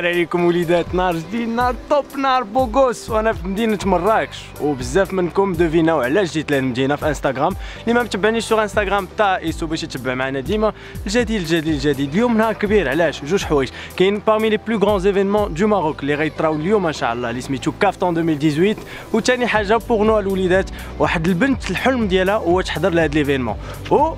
الخير عليكم وليدات نهار جديد نهار top نهار beau gosse. وأنا في مدينة مراكش وبزاف منكم دوفيناو علاش جيت للمدينه في إنستغرام. اللي ما متبعنيش sur إنستغرام طه ايسو باش يتبع معنا ديما الجديد الجديد الجديد. اليوم نهار كبير علاش؟ جوج حوايج. كاين parmi les plus grands événements du Maroc اللي غيطراو اليوم ان شاء الله. اللي سميتو كافتون 2018 وثاني حاجة pour nous الوليدات واحد البنت الحلم ديالها هو تحضر لهاد l'événement و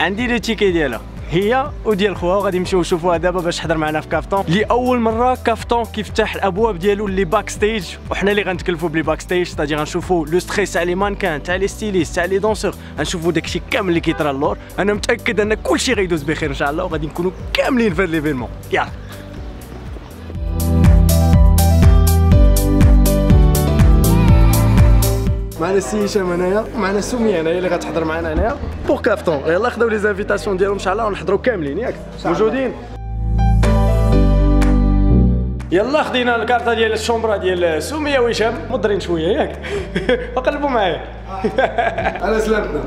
عندي le ticket ديالها. هي وديال خوها وغادي نمشيو نشوفوها دابا باش تحضر معنا في كافتون. لأول مرة كافتون كيفتح الأبواب ديالو اللي backstage وحنا اللي غنتكلفوا ب les backstages c'est-à-dire غنشوفوا le stress تاع les mannequins تاع les stylistes تاع les danseurs غنشوفوا داكشي كامل اللي كيطرا اللور أنا متأكد أن كلشي غيدوز بخير إن شاء الله وغادي نكونوا كاملين في هذا l'événement يلا. معنا السي هشام هنايا ومعنا سميه هنايا اللي غتحضر معنا هنايا. pour كافتون يلا خداو les invitations ديالهم ان شاء الله ونحضروا كاملين ياك. موجودين. يلا خدينا الكارطة ديال la chambre ديال سمية وهشام. مضرين شوية ياك. وقلبوا معايا. على سلامتنا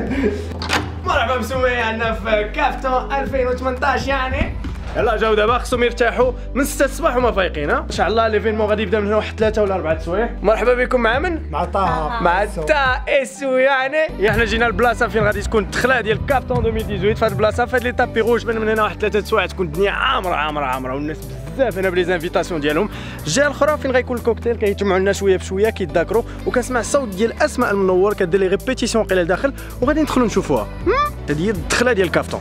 مرحبا بسمية عندنا في كافتون 2018 يعني. يلا جاو دابا خصهم يرتاحوا. من 6 الصباح وما فايقين ها؟ إن شاء الله l'événement غادي يبدا من هنا واحد ثلاثة ولا أربعة السوايع مرحبا بكم مع من مع طه. مع طه إسو يعني. إحنا جينا البلاصه فين غادي تكون الدخله ديال كافتون 2018 في هذه البلاصة في هاد les tapis rouges من, من هنا واحد ثلاثة السوايع تكون الدنيا عامره عامره عامره والناس بزاف هنا ب les invitations ديالهم. الجهة الأخرى فين غيكون الكوكتيل؟ كيجمعوا لنا شوية بشوية كيتذاكروا. وكنسمع الصوت ديال أسماء المنور كدير les répétitions قيله لداخل وغادي ندخلوا نشوفوها. هذه هي الدخله ديال كافتون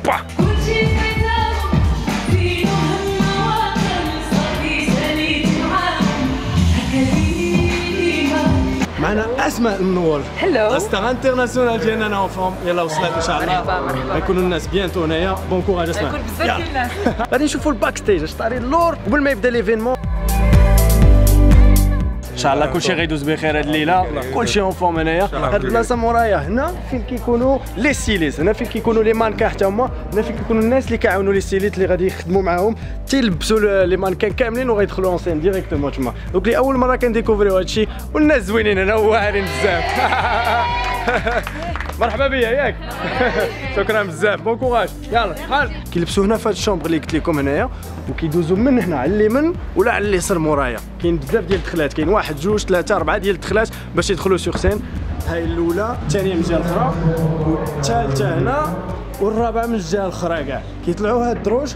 معنا أسماء المنور la star internationale ديالنا أنا en forme يلا وصلت ان شاء الله مرحبا، مرحبا. غيكونوا الناس bientôt هنايا bon courage اسماء غيكون بزاف ديال الناس. غادي نشوفوا ال backstage اش طاري اللور قبل ما يبدا l'événement ان شاء الله كلشي غيدوز بخير هاد الليلة. كلشي en forme هنايا. هاد البلاصة مورايا هنا فين كيكونوا les stylistes هنا فين كيكونوا les mannequins حتى هما. هنا فين كيكونوا الناس اللي كيعاونوا les stylistes اللي غادي يخدموا معاهم. تيلبسوا les mannequins كاملين وغيدخلوا en scène directement تما. donc لي أول مرة كن découvrir يو هادشي والناس زوينين هنا واعرين بزاف. مرحبا بيا ياك. شكرا بزاف. bon courage. يلا حاج كيلبسوا هنا في هاد la chambre اللي قلت لكم هنايا وكيدوزوا من هنا على اليمين ولا على اليسار مورايا. كاين بزاف ديال الدخلات. كاين واحد جوج ثلاثة أربعة ديال الدخلات باش يدخلوا sur scène هاي الأولى الثانية من الجهة الأخرى والثالثة هنا. والرابعه من الجهة الأخرى كاع. كيطلعوا هاد الدروج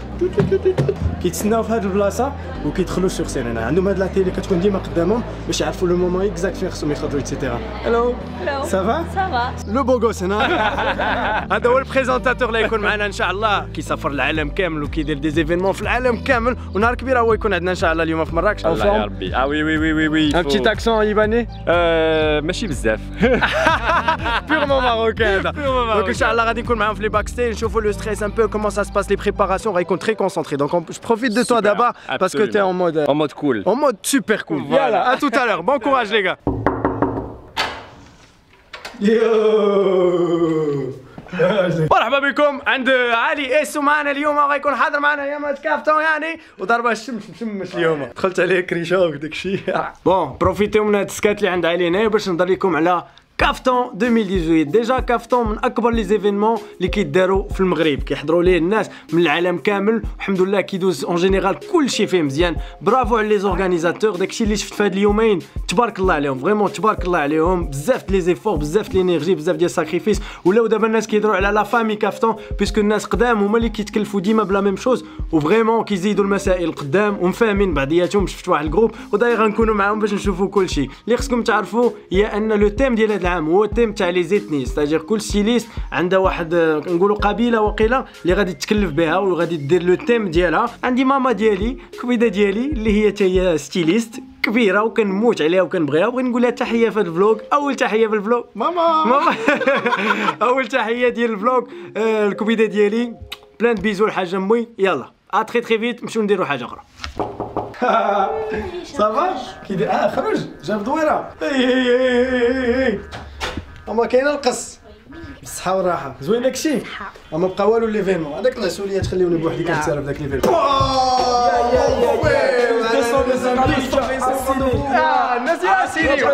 كيتسناو في هاد البلاصة وكيدخلوا sur scène هنا عندهم هاد la télé كتكون ديما قدامهم باش يعرفوا le moment exact فين خصهم يخرجوا et cetera ألو Hello. سافا Ça va? لو بوغوس هنا هذا هو البريزونتاتور اللي يكون معنا ان شاء الله كيسافر العالم كامل وكيدير دي زيفينمون في العالم كامل ونهار كبير هو يكون عندنا ان شاء الله اليوم في مراكش الله يا ربي آه وي وي وي وي وي ان بتيت اكسون يباني ماشي بزاف بيغمون ماروكان هذا Purement دونك ان شاء الله غادي نكون معاهم في لي باك ستيج نشوفوا لو ستريس ان بو كومون سا سباس لي بريباراسيون غيكون تري كونسونتري دونك جو بروفيت دو توا Super, دابا باسكو تي اون مود en mode cool. En mode super cool. Voilà. Voilà, à tout à l'heure. Bon courage les gars. Yo. مرحبا بكم عند علي ايسو معنا اليوم غيكون حاضر معنا يا مات كافتون يعني وضربه الشمس مشمش اليوم دخلت عليه كريشا وداك الشيء بون بروفيتيو من هاد السكات اللي عند علي هنايا باش نهضر لكم على كافتون 2018 ديجا كافتون من أكبر لي زيفينمون اللي كيداروا في المغرب. كيحضروا ليه الناس من العالم كامل. الحمد لله كيدوز اون جينيرال كلشي فيه مزيان. برافو على لي زورغانيزاتور داكشي اللي شفت في هاد اليومين. تبارك الله عليهم. فريمون تبارك الله عليهم. بزاف لي زيفور بزاف لينيرجي بزاف ديال الساكريفيس ولاو دابا الناس كيهضروا على لا فامي كافتون بيسكو الناس قدام هما اللي كيتكلفوا ديما بلا ميم شوز وفريمون كيزيدوا المسائل قدام ومفاهمين بعضياتهم. شفت واحد الجروب وداير غنكونوا معاهم باش نشوفوا كلشي اللي خصكم تعرفوا هي أن لو تيم ديال هذا العام هو التيم تاع لي زيتني. ستاجير كل ستيليست عندها واحد نقولوا قبيلة وقيله اللي غادي تكلف بها وغادي دير لو تيم ديالها. عندي ماما ديالي كبيدة ديالي اللي هي حتى هي ستيليست كبيرة وكنموت عليها وكنبغيها. وبغي نقول لها تحية في هذا الفلوج أول تحية في الفلوج ماما! ماما! أول تحية ديال الفلوج آه، الكبيدة ديالي. بلان بيزو لحاجه امي يلا. ا تري تري فيت نمشيو نديرو حاجة أخرى. صافا كي آه خرج جاب دويرة. اي اي اي اي اما كاينة القص بالصحة والراحة زوين داكشي اما بقى والو l'événement هذاك العسولية تخليوني بوحدي كنتسالى في داك l'événement Ah, الناس يا سيدي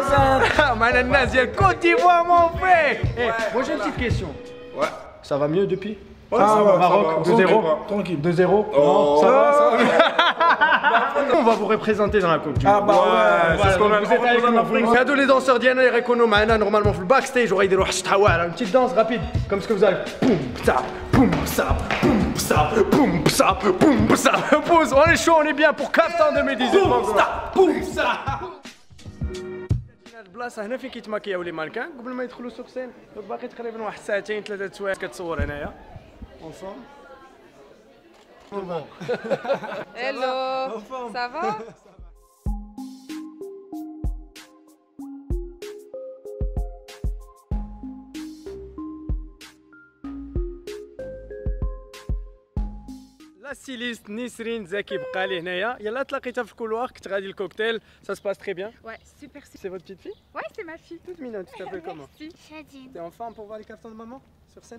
معنا الناس ديال كوت ديفوار mon frère Moi j'ai une petite question. Ouais. Ça va mieux depuis Ouais, ça va, Maroc, 2-0. Tranquille. 2-0 Non, ça va, ça va. On va vous représenter dans la Coupe du Ah Monde. bah ouais, c'est ce qu'on a vous êtes avec nous, Vous هادو les danseurs ديالنا اللي غيكونوا معنا نورمالمون في الباك ستيج وغيديروا واحد الشطحه واعره une petite danse rapide comme ce que vous avez boum ça boum ça boum ça boum ça boum ça pause on est chaud on est bien pour Kaftan 2018 boum ça boum ça البلاصه هنا فين كيتماكياو لي مانكان قبل ما يدخلوا سوق سين دونك باقي تقريبا واحد ساعتين ثلاثه سوايع كتصور هنايا اونصومبل Hello, ça va لا ستيليست نسرين زكي بقى لي هنايا يلا تلاقيتها في الكولوار كنت غادي الكوكتيل سا سباس تري بيان Ouais, super, super. سي فوت بيت في Ouais, c'est ma fille. toute mignonne tu t'appelles comment Merci. T'es en forme pour voir les cartons de maman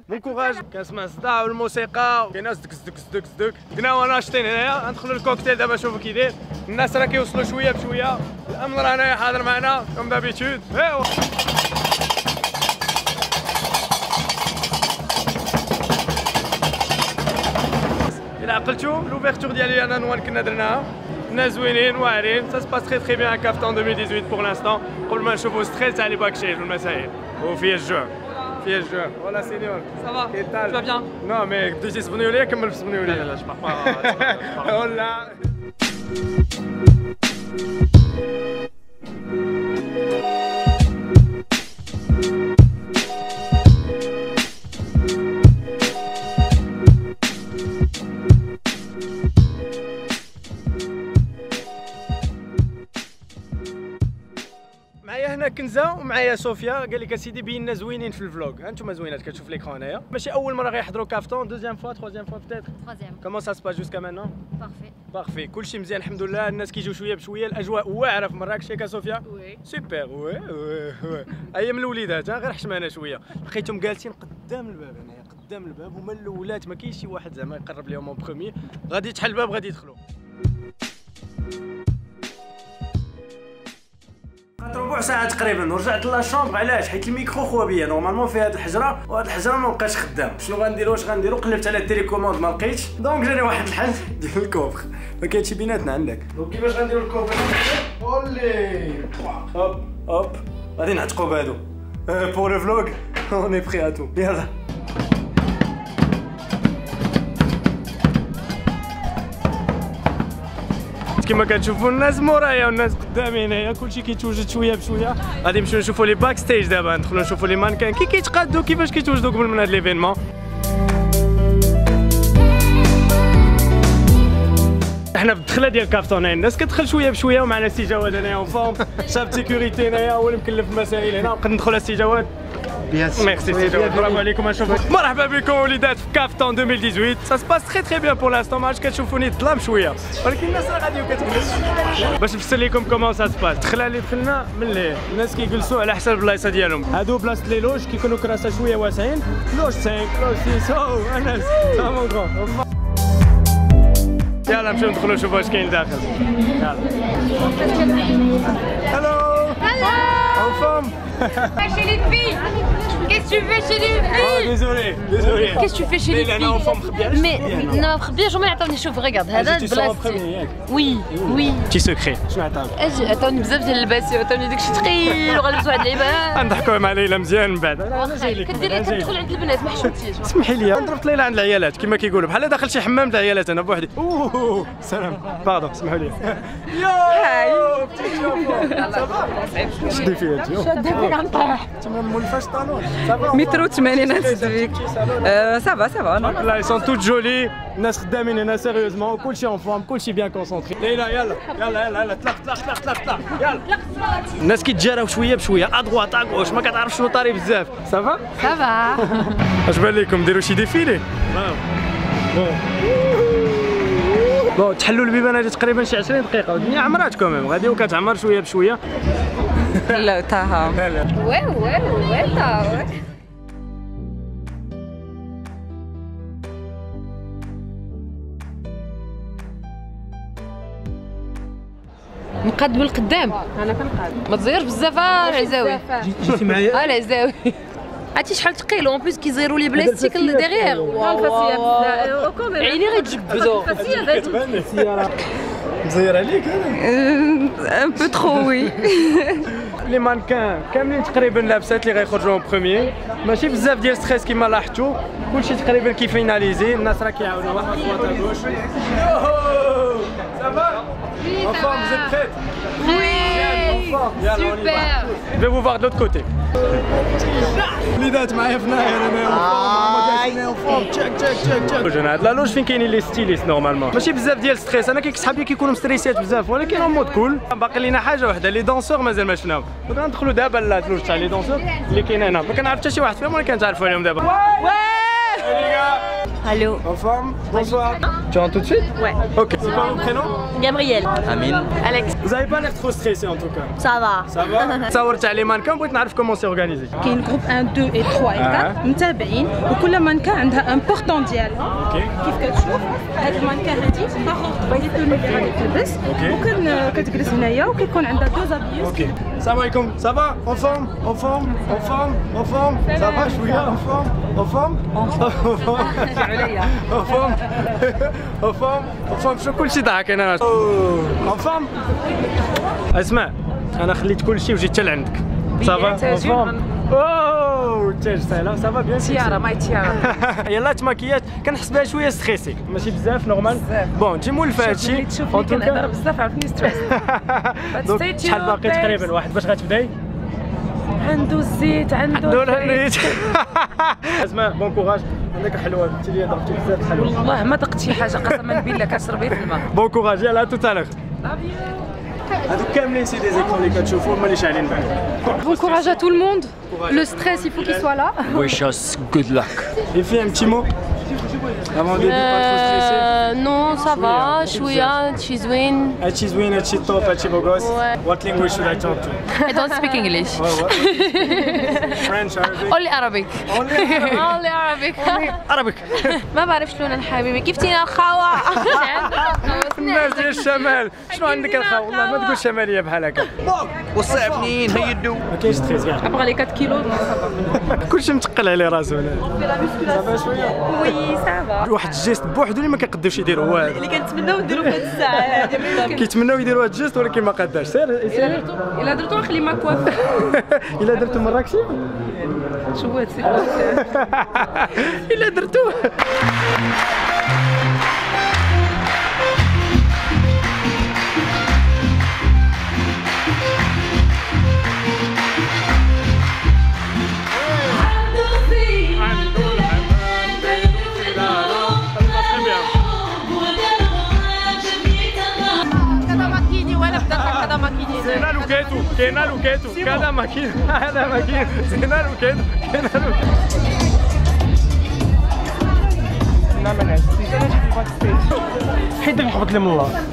Bon courage. كنسمع الصداع والموسيقى كاين ناس دك دك دك دك وأنا ناشطين هنايا ندخلوا الكوكتيل دابا نشوفوا كي داير الناس راه كيوصلوا شوية بشويه الامن راه هنايا حاضر معنا comme d'habitude ايوا إلى عقلتو لوفيرتور ديالي أنا نوان كنا درناها الناس زوينين واعرين سا سباس تري تري بيان كافتون 2018 بور لانستون قبل ما نشوفوا ستريس تاع لي باكشيل والمسائل وفيه الجوع فيه الجوع ولا سينيور Ça va. كي طال Tu vas bien? نو مي بديتي تسبنيو ليا كمل في سبنيو لا ليا لا je pars pas. ولا كنزة ومعايا صوفيا. قال لك أسيدي بينا زوينين في ال vlog أنتم زوينات كتشوف l'écran هنايا. ماشي أول مرة غيحضروا كافتون deuxième fois troisième fois peut-être Troisième, comment ça se passe jusqu'à maintenant parfait. parfait كلشي مزيان الحمد لله الناس كيجيو شوية بشوية الأجواء واعرة في مراكش. ياك صوفيا؟ Oui. super oui oui oui. أيام الوليدات غير حشمانة شوية. لقيتهم جالسين قدام الباب هنايا قدام الباب. هما الاولات ما كاينش شي واحد زعما يقرب لهم en premier غادي يتحل الباب غادي يدخلوا. ربع ساعة تقريبا ورجعت la chambre علاش؟ حيت الميكرو خوا بيا normalement في هاد الحجرة وهاد الحجرة ما بقاش خدام. شنو غنديرو؟ واش غنديرو؟ قلبت على ال télécommande ما لقيتش. donc جاني واحد الحل ديال ال coffre. ما كاينش بيناتنا عندك. donc كيفاش غنديرو ال coffre؟ allez hop hop. غادي نعتقو بهادو. pour le vlog on est prêt à tout كما كتشوفوا الناس مورايا والناس قدامي هنايا كلشي كيتوجد شوية بشوية. غادي نمشيو نشوفوا les backstages دابا. ندخلوا نشوفوا les mannequins كي كيتقادوا كيفاش كيتوجدوا قبل من هاد l'événement إحنا في الدخلة ديال كافتون هنا. الناس كتدخل شوية بشوية ومعنا سي جواد هنايا. en forme chef sécurité هنايا هو اللي مكلف المسائل هنا. نقدر ندخل على عليكم نشوفوا مرحبا بكم وليدات في كافتون 2018 ça se passe très très bien pour l'instant ما عادش كتشوفوني الظلام شوية ولكن الناس راه غادي كتجلس باش نفسر لكم comment ça se passe الدخله اللي دخلنا من الليل الناس كيجلسوا على حسب البلايصه ديالهم هادو بلاصه les loges كيكونوا كراسه شوية واسعين loge 5 loge 6 Agence يلا نمشيو ندخلوا نشوفوا واش كاين داخل يلا هلو En forme Chez les filles Qu'est-ce que tu fais chez les Oh, filles désolé, désolé. Qu'est-ce que tu fais chez les filles bien. Mais non, bien جمعة عطاوني شوف regarde. هذا tu sors en premier وي وي Petit secret. شنو عطاك؟ أجي عطاوني بزاف ديال اللباس عطاوني داكشي ثقيل وغنلبس واحد اللعيبه نضحكوا مع ليلى مزيان من بعد. أنا جاي لك. كدير أنا جاي كتدخل. عند البنات ما حشمتيش اسمحي لي ضربت ليلى عند العيالات كما كيقولوا بحال داخل شي حمام تاع العيالات أنا بوحدي اوه سلام باردون اسمحوا لي يو هاي شدي فيها انت شاده فيك غنطيح تما مولفاش طالون مترو 80 نسد سافا سافا لا ils sont toutes jolies. الناس خدامين هنا سيريوزمون كلشي اون فورم كلشي بيان كونسونتري ليلى يلا يلا يلا يلا طلق طلق طلق طلق طلق يلا الناس كيتجاراو شوية بشويه ادغوات اغوش ما كتعرفش شنو طاري بزاف صافا سافا اش بان لكم ديروا شي ديفيلي بون تحلوا البيبان هذه تقريبا شي 20 دقيقه والدنيا عمرات كوميم غادي وكتعمر شوية بشويه ouais, ouais, t'as, ouais. نقاد بالقدام أنا كنقاد ما تزيرش بزاف آه، العزاوي جيتي معايا آه العزاوي عرفتي شحال ثقيل اون بليس كيزيروا لي بلاستيك ديغيغ عيني غيتجبدوا مزير عليك Un peu trop, oui. les mannequins كاملين تقريبا لابسات اللي غيخرجوا en premier ماشي بزاف ديال stress كيما لاحظتوا. كلشي تقريبا كيفيناليزي. الناس راه كيعاونوا. واحد خطوات gauche ça va En forme, vous êtes prête Oui. Super. Je vais vous voir de l'autre côté. وليدات معايا في ناير أنا هاد la loge فين كاينين les stylistes normalement ماشي بزاف ديال stress أنا كيك صحابي كيكونوا مستريسيات بزاف ولكن en mode cool باقي لينا حاجة وحده les danseurs مازال ما شفناهم بغينا ندخلوا دابا la loge تاع les danseurs اللي كاين هنا ما كنعرف حتى شي واحد فيهم ولكن تعرفوا عليهم دابا Allô En forme Bonsoir. Tu rentres tout de suite Ouais. Ok. C'est quoi vos prénoms Gabriel Alex Vous avez pas l'air trop stressé en tout cas. Ça va Ça va تصورت على مانكان بغيت نعرف كومون سي اورغانيزي. كاين جروب 1 2 و 3 و 4 متابعين وكل مانكا عندها ان بورتون ديالها اوكي. كيف كتشوف هاد المانكا هادي par les tenues اللي غادي تلبس أوكي. وكان كتجلس هنايا وكيكون عندها دو. Ça va En forme En forme En forme En forme Ça va. chouïa En forme? En forme? En forme. En forme. En forme. En forme. شو كل شيء ضحك أنا. En forme اسمع أنا خليت كل شيء وجيت حتى لعندك. صافا forme. اوه تاج سهلة. صافا بيان تيارا ماي تيارا يلا تماكياج كنحس بها شوية ستريسي ماشي بزاف نورمال بون تجي مولفه هادشي تشوفني كنهضر بزاف عرفني ستريس شحال باقي تقريبا؟ واحد باش غتبداي؟ عنده الزيت عنده دور هنيت اسماء bon courage عندك حلوة. انت اللي ضربتي بزاف الحلوه والله ما دقت شي حاجة قسما بالله كتشربي في الماء. bon courage يلا tout à l'heure Bon courage à tout le monde. Le stress, il faut qu'il soit là. Wish us good luck. Les filles, un petit mot Euh, non, ça va, شوية، شي زوين. هادشي زوين هادشي top هادشي beau gosse. What language should I talk to? I don't speak English. French, Arabic. Only Arabic. Only Arabic. Arabic. ما بعرف شلون حبيبي كيف تينا الخاوة الناس ديال الشمال شنو عندك الخا والله ما تقول شماليه بحال هكا? How you do? ما كاينش stress كاع أبغى لي 4 كيلو كلشي متقل عليه راسو هنا ça va شوية oui ça va واحد ال geste بوحدو اللي ما كيقدوش يديروا والو. اللي كنتمناو نديرو في هاد الساعة هادي كيتمناو يديروا هاد الجيست ولكن ما قداش سير سير. إلا درتو نخلي ما كواف إلا درتو مراكشي شو هادشي إلا درتوه كاينة لوكيتو كذا ماكين هذا ماكين زينا لوكيتو كاينة لوكيتو حيد نحبط لي من الله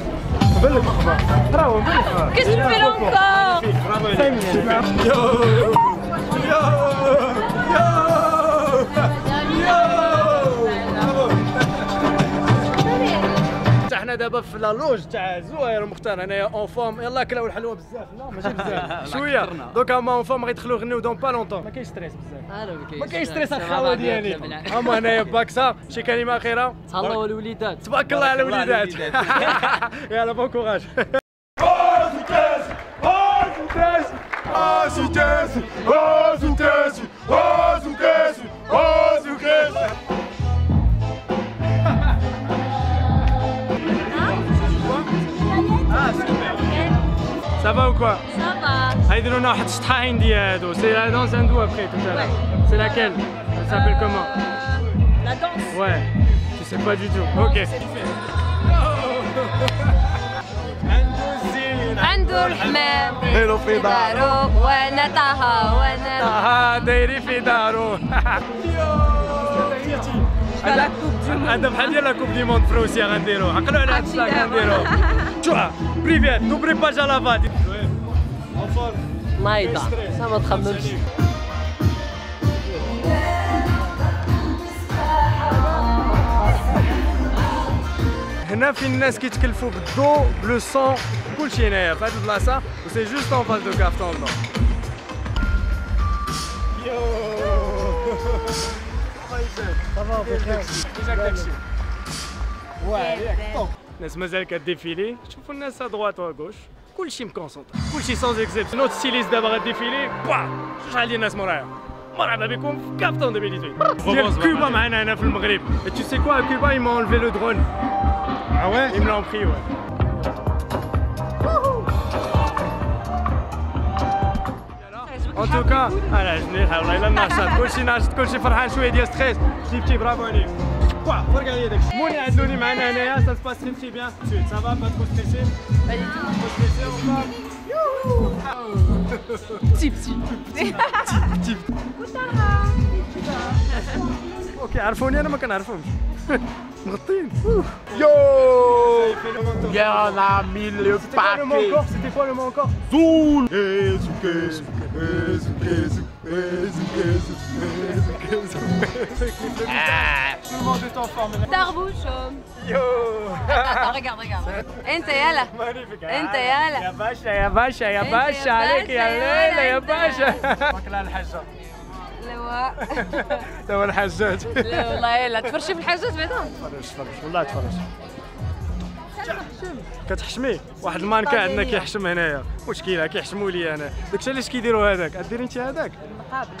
بالك برافو بالك Qu'est-ce que tu fais là encore يو يو إحنا دابا في la loge تاع زوير ومختار هنايا en forme يلا كلاو الحلوة بزاف. لا ماشي بزاف. شوية. دوكا هما en forme غيدخلوا يغنيو dans pas longtemps ما كاينش stress بزاف. ما كاينش stress الخاوه ديالي. هما هنايا باكسا شي كلمة أخيرة؟ تهلاو الوليدات. تبارك الله على الوليدات. يلا bon courage. Ça va ou quoi Ça va. غيديروا لنا واحد الشطحه هنديه هادو c'est la danse hindoue après tout à l'heure. C'est laquelle Elle s'appelle comment La danse. Ouais, tu sais pas du tout. Ok. عنده الحمام حلو في دارو دارو وأنا طه وأنا ها دايري في دارو هذا هذا بحال ديال la Coupe du monde في روسيا غنديرو عقلوا على هاد ال sac غنديرو شو بريفيت نوبري با جالافاتي نايضة ما تخممش هنا فين الناس كيتكلفوا بالضو بلو سون كلشي هنايا في هاد البلاصه و سي جوست اون فاس دو كافتون يو الناس مازال ك défiler شوفوا الناس à droite و gauche كلشي م concentré كلشي sans exception notre styliste دابا غا défiler بوا شحال ديال الناس مورايا مرحبا بكم في Caftan 2018 ديال كوبا معنا هنا في المغرب tu sais quoi à Cuba ils m'ont enlevé le drone. Ah ouais? Ils me l'ont pris ouais. en tout cas أنا جنيح والله الا ناشط كلشي ناشط كلشي فرحان شوية ديال stress جبتي برافو عليك واه فرق عليا داكشي موني عدلوني معنا هنايا ça se passe très très bien ça va pas trop stressé petit petit ok عرفوني أنا ما كنعرفهمش مغطين Yo. On a mis le C'était quoi le mot paquet encore? C'était quoi le mot encore? Zoul Le mot de ton forme Tarbouche. Yo. Regarde, regarde. انت يلا انت يلا يا باشا يا باشا يا باشا عليك يا ليلى يا باشا تبارك الله الحجة لا هو الحجاج لا والله لا تفرشي في الحاجات بعدا تفرج تفرج والله تفرج كتحشمي؟ واحد المانكا عندنا كيحشم هنايا. مشكلة كيحشموا لي أنا. داكشي علاش كيديروا هذاك؟ ديري انت هذاك.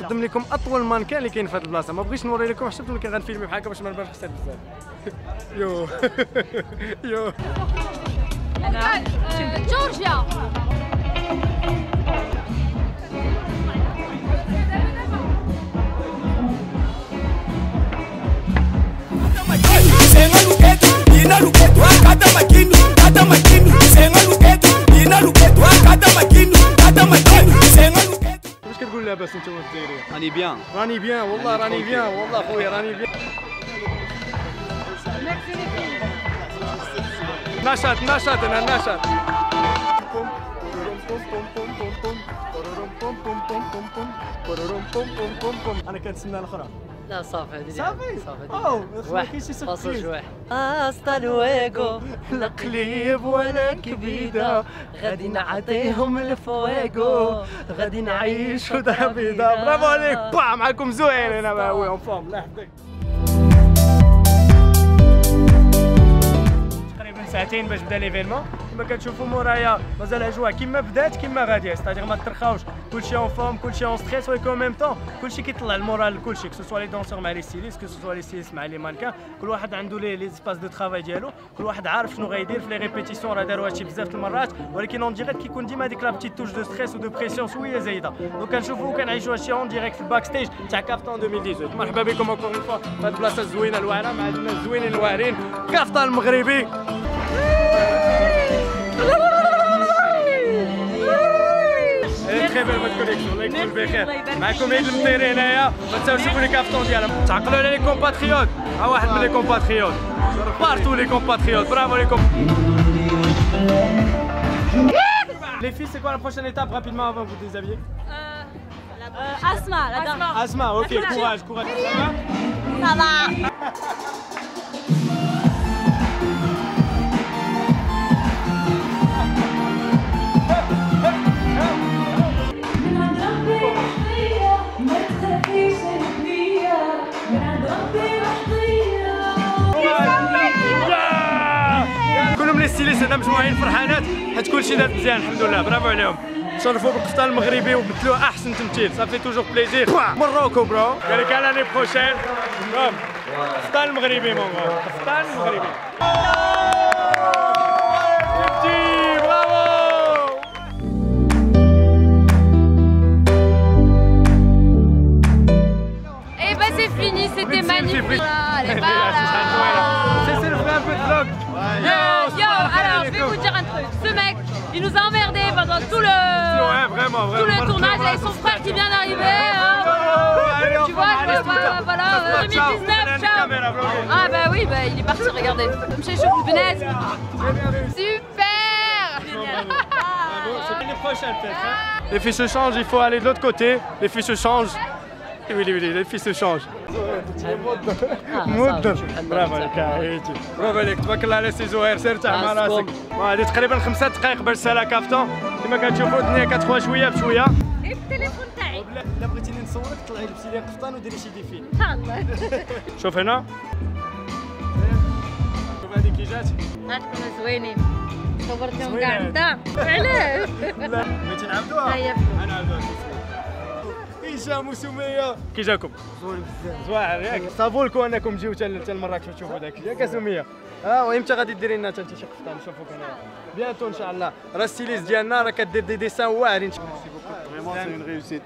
نقدم لكم أطول مانكا اللي كاين في هذه البلاصة. ما بغيتش نوري لكم حسبت ملي كان غن filmer بحال هكا باش ما نبانش حسن بزاف. يو. يو. جورجيا. راني بيان راني بيان والله راني بيان والله خويا راني بيان نشاط نشاط أنا نشاط أنا كنتسنى الاخرى لا صافي صافي؟ صافي أوه ما واحد كاينش سربريز واحد لويغو ولا كبيدة. غادي نعطيهم الفويغو غادي نعيش خدها بيضة برافو عليك. با معكم زوين أنا bah oui en forme الله يحفظك تقريبا ساعتين باش بدا l'événement كما كتشوفوا مورايا مازال الاجواء كما بدات كما غاديه c'est-à-dire ما ترخاوش كلشي en forme كلشي en stress ولكن même temps كلشي كيطلع ال moral لكلشي que ce soit les danseurs مع les stylistes que ce soit les stylistes مع les mannequins كل واحد عنده les les espaces de travail ديالو كل واحد عارف شنو غيدير في les répétitions راه داروا هادشي بزاف د المرات ولكن en direct كيكون ديما هذيك la petite touche de stress و de pression شوية زايده donc كنشوفوا كنعيشوا هادشي en direct في ال backstage تاع Caftan 2018 مرحبا بكم encore une fois في هاد البلاصه الزوينه الواعره مع هاد الناس الزوينين الواعرين caftan المغربي très belle votre collection الله يكون بخير معكم عيد المطيري هنايا ما تنساوش تشوفوا les caftans ديالهم تعقلوا على les compatriotes ها واحد من les compatriotes partout les compatriotes برافو عليكم Les filles, c'est quoi la prochaine étape rapidement avant que vous déshabillez? اسمع لا دغ- Asma, ok, courage, courage. Ça va. les stylistes هنا مجموعين فرحانات حيت كلشي داز مزيان الحمد لله برافو عليهم. شرفوا بالقفطان المغربي وبدلوا أحسن تمثيل. صافي toujours plaisir مروكو برو. قال لك لاني بروشين برافو. القفطان المغربي مون غو القفطان المغربي fini, c'était magnifique. fini. Allez, C'est voilà. c'est le vrai un peu de vlog. Euh, il nous a emmerdés pendant tout le, Ouais, vraiment, tout vraiment. le tournage avec son frère qui vient d'arriver. hein. Tu vois, je vois, voilà, Ça euh, se passe, 2019, ciao. Ah bah oui, bah il est parti, regardez. Mchay Chouf Benez. Super C'est l'année prochaine peut-être. hein. Les filles se changent, il faut aller de l'autre côté. Les filles se changent. Les filles se changent. مدة برافو عليك يا عيتي برافو عليك تبارك الله على سي زهير سير تاع مع راسك هذه تقريبا خمسة دقائق باش سالا كافتون كما كتشوفوا الدنيا كتخوى شوية بشويه التليفون تاعي لا بغيتيني نصورك طلعي لبسي لي قفطان وديري شي défilé ان شاء الله شوف هنا شوف هذه كي جات غتكونوا زوينين صورتهم. كاع علاش لا بغيتي نعاودوها هيا. نعاودوها هشام وسمية كي جاكم؟ زوين بزاف زوين ياك انكم تجيو حتى حتى لمراكش تشوفوا داك الشيء ياك سمية آه وامتى غادي ديري لنا حتى انت شي قفطان نشوفوك هنا bientôt ان شاء الله راه styliste ديالنا راه كدير des dessins واعرين vraiment c'est une réussite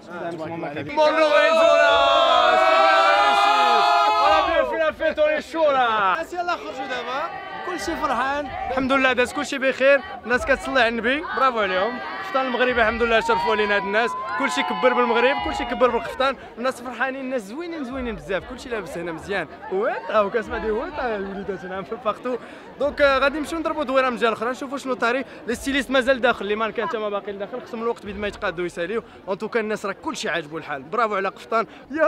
راه فينا فيتو الشورى الناس يلا خرجوا دابا كلشي فرحان الحمد لله داز كلشي بخير الناس كتصلي على النبي برافو عليهم القفطان المغربي الحمد لله شرفوا لينا هاد الناس. كلشي كبر بالمغرب كلشي كبر بالقفطان. الناس فرحانين الناس زوينين زوينين بزاف. كلشي لابس هنا مزيان. ويتا وكاسمع دي ويتا الوليدات هنا في باغتو donc آه، غادي نمشيو نضربوا دويرة من الجهة الأخرى نشوفوا شنو طاري. les stylistes مازال داخل اللي ما كان حتى ما باقي داخل خصهم الوقت بيد ما يتقادوا يساليو. en tout cas الناس راه كلشي عاجبو الحال. برافو على قفطان. يو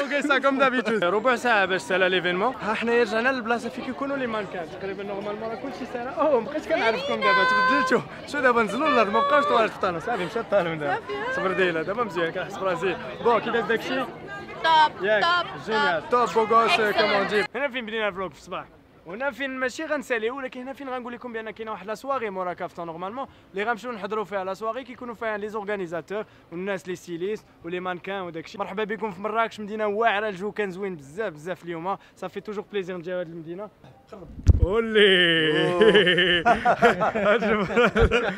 okay ça comme d'habitude ربع ساعة باش سالا l'événement ها حنايا رجعنا للبلاصة فين كيكونوا les mannequins تقريبا normalement راه كلشي سالا أوه مابقيتش كنعرفكم دابا. تبدلتوا شو دابا؟ نزلوا ولا ما بقاوش طوال القفطان صافي مشى الطالب دابا صبر ديلا دابا مزيان كنحس براسي. bon كي داز داكشي؟ top top génial. توب بوغوس كومون هنا فين بدينا ال vlog في الصباح؟ هنا فين؟ ماشي غنساليو ولكن هنا فين غنقول لكم بأن كاينة واحد la soirée مورا كافتا normalement اللي غنمشيو نحضروا فيها la soirée كيكونوا فيها les organisateurs والناس les stylistes و les mannequins وداك الشيء مرحبا بكم في مراكش مدينة واعرة الجو كان زوين بزاف بزاف اليوم صافي toujours plaisir نجيو هاد المدينة. أولي.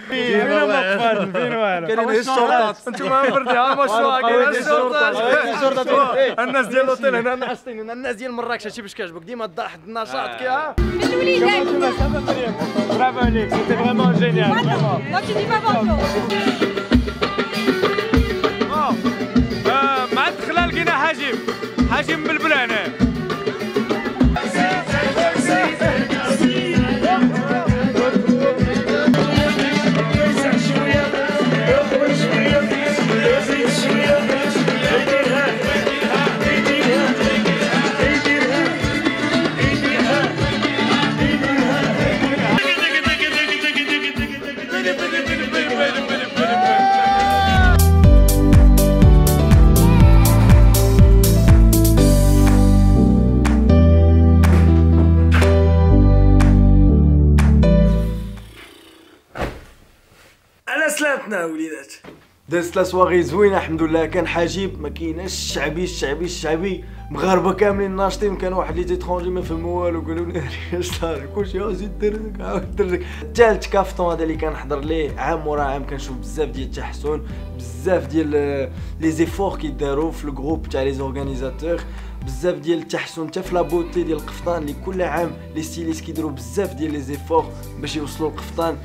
فين مقفل فين واعره كاينين الشرطات أنتم كاين هذه الشرطات، هذه الناس ديال الأوتيل هنا نعستين هنا الناس ديال مراكش هادشي باش كيعجبك. ديما الضحك النشاط كي ها برافو عليك c'était vraiment génial vraiment مع الدخله لقينا حاجب حاجب مبلبل هنا على سلامتنا وليدات. دازت la soirée زوينه الحمد لله كان حاجب ما كايناش الشعبي الشعبي الشعبي مغاربة كاملين ناشطين. كان واحد les étrangers ما فهموا والو قالوا لي اش صار كلشي زيد درك عاود درك الثالث caftan هذا اللي كنحضر ليه عام ورا عام كنشوف بزاف ديال التحسن بزاف ديال les efforts كيداروا في ال groupe تاع les organisateurs بزاف ديال التحسن حتى في la beauté ديال القفطان اللي كل عام les stylistes كيديروا بزاف ديال les efforts باش يوصلوا القفطان.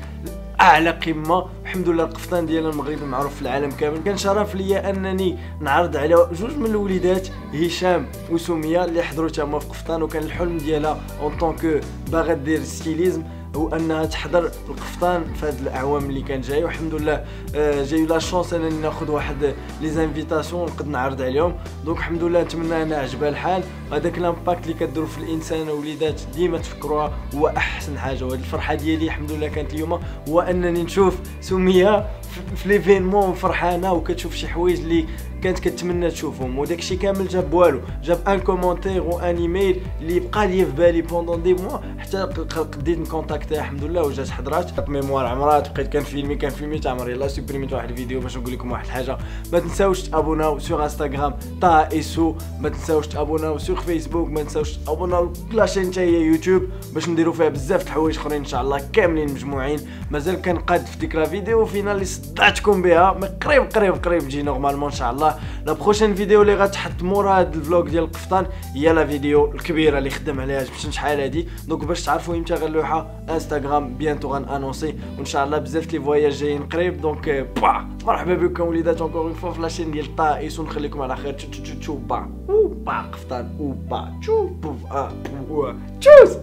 أعلى قمة. الحمد لله القفطان ديالنا المغربي معروف في العالم كامل. كان شرف ليا أنني نعرض على جوج من الوليدات هشام وسمية اللي حضروا تما في قفطان وكان الحلم ديالها en tant que باغا دير stylisme هو انها تحضر القفطان في هذه الأعوام اللي كان جاي. والحمد لله آه، j'ai la chance أنني ناخذ واحد les invitations نقد نعرض عليهم. donc الحمد لله نتمنى أنها عجبها الحال. وهذاك ال impact اللي كديروا في الإنسان وليدات ديما تفكروها هو أحسن حاجة. وهذه الفرحة ديالي الحمد لله كانت اليوم هو أنني نشوف سمية في l'événement فرحانة وكتشوف شي حوايج اللي كانت كتمنى تشوفهم. وداك الشيء كامل جاب والو. جاب un commentaire و un email اللي بقى لي في بالي pendant des mois حتى قديت ن contacte ها الحمد لله وجات حضرات mémoire عمرات بقيت كن filmer كن filmer تا عمري. يلاه سوبريميت واحد الفيديو باش نقول لكم واحد الحاجة. ما تنساوش ت abonner او sur انستغرام طه ايسو ما تنساوش ت abonner او sur فيسبوك ما تنساوش ت abonner او la chaîne حتى هي يوتيوب باش نديرو فيها بزاف د الحوايج اخرين إن شاء الله كاملين مجموعين. مازال كنقاد في ديك la vidéo فينا اللي صدعتكم بها قريب قريب قريب تجي normalement إن شاء الله. la prochaine vidéo اللي غتحط مورا هاد ال vlog ديال القفطان هي la vidéo الكبيرة اللي خدم عليها باش شحال هادي؟ donc باش تعرفوا إمتى غنلوحها انستغرام bientôt غن annoncer وإن شاء الله بزاف les voyages جايين قريب donc bah مرحبا بكم وليدات encore une fois في la chaîne ديال طائس ونخليكم على خير. تشو تشو تشو با با قفطان. أو با تشو ا بو تشوز!